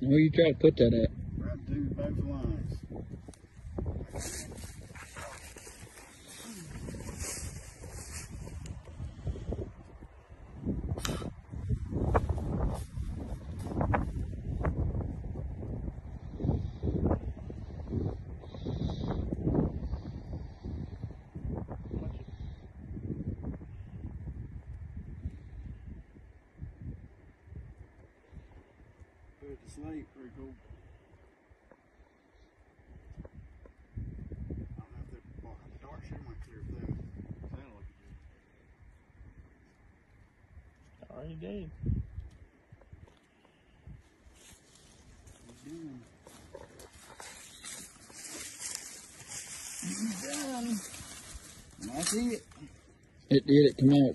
Where you try to put that at? Right through both lines. Put it to sleep, pretty cool. I don't know if the, well, dark shit might clear through. Sounded like it Already did. Oh, did. He's done. And that's it. It did it come out